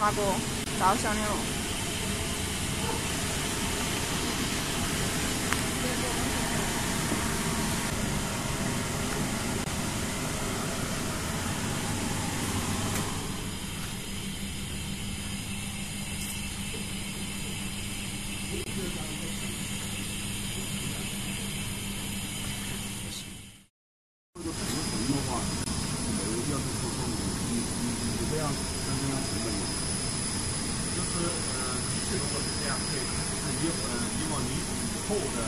那个照相的哦。这个视频的话，没要去说你，你你你这样，这样直奔。对配，是以呃以往你以后的。